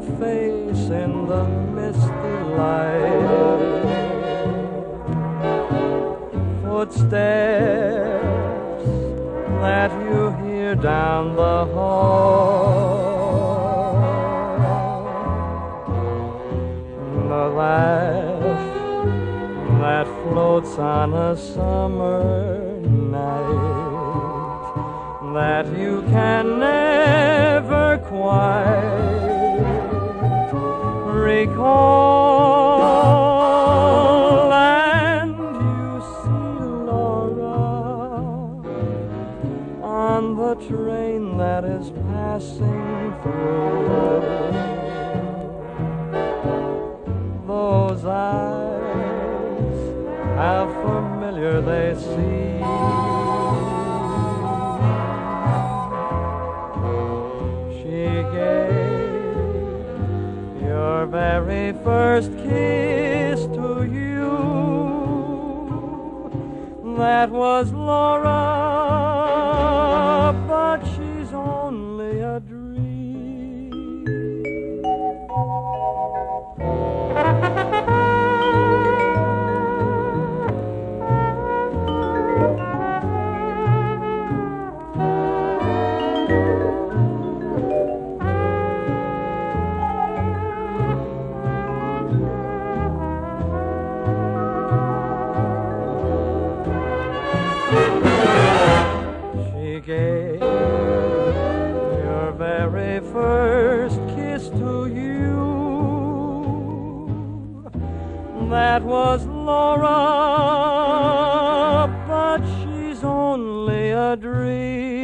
the face in the misty light. Footsteps that you hear down the hall. The laugh that floats on a summer night that you can never quite recall. And you see Laura on the train that is passing through. Those eyes, how familiar they seem. Very first kiss to you. That was Laura, but she's only a dream. That was Laura, but she's only a dream.